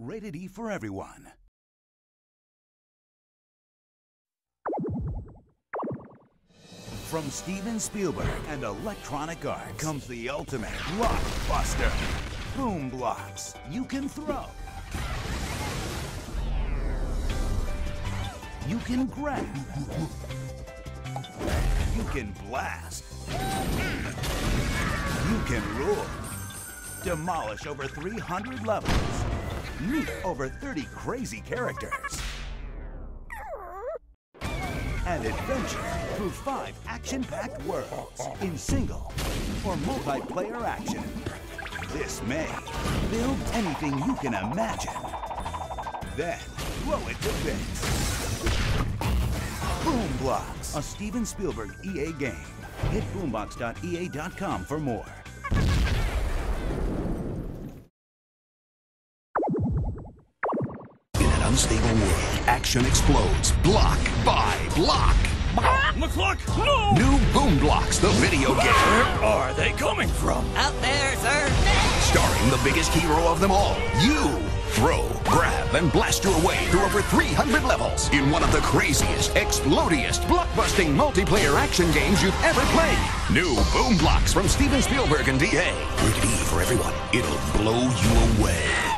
Rated E for everyone. From Steven Spielberg and Electronic Arts comes the ultimate blockbuster. Boom Blox you can throw. You can grab. You can blast. You can rule. Demolish over 300 levels. Meet over 30 crazy characters. And adventure through five action-packed worlds in single or multiplayer action. This May, build anything you can imagine. Then blow it to bits. Boom Blox, a Steven Spielberg EA game. Hit boomblox.ea.com for more. Unstable world, action explodes block by block. McCluck, no! New Boom Blox, the video game, Where are they coming from? Out there, sir. starring the biggest hero of them all, you. Throw, grab, and blast your way through over 300 levels in one of the craziest, explodiest, blockbusting multiplayer action games you've ever played. New Boom Blox from Steven Spielberg and EA. Rated E for everyone. It'll blow you away.